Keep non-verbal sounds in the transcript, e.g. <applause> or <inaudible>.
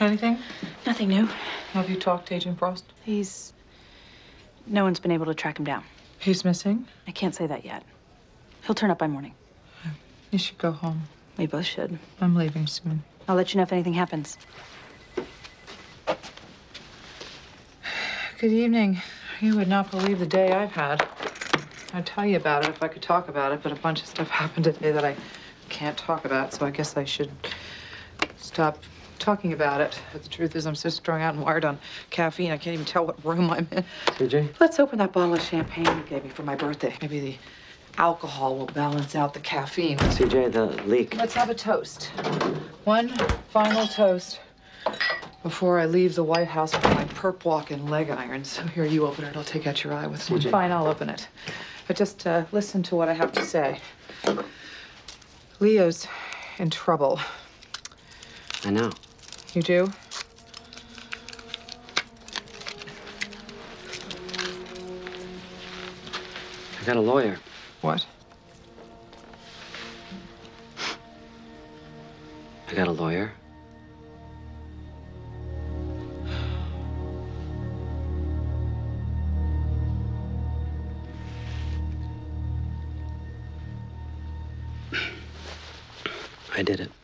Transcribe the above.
Anything? Nothing new. Have you talked to Agent Frost? He's. No one's been able to track him down. He's missing. I can't say that yet. He'll turn up by morning. You should go home. We both should. I'm leaving soon. I'll let you know if anything happens. Good evening. You would not believe the day I've had. I'd tell you about it if I could talk about it, but a bunch of stuff <laughs> happened today that I can't talk about, so I guess I should stop talking about it. But the truth is, I'm so strung out and wired on caffeine, I can't even tell what room I'm in. CJ? Let's open that bottle of champagne you gave me for my birthday. Maybe the alcohol will balance out the caffeine. CJ, the leak. Let's have a toast. One final toast before I leave the White House with my perp walk and leg irons. So here, you open it. I'll take out your eye with one. CJ. Fine, I'll open it. But just uh, listen to what I have to say. Leo's in trouble. I know. You do? I got a lawyer. What? I got a lawyer. I did it.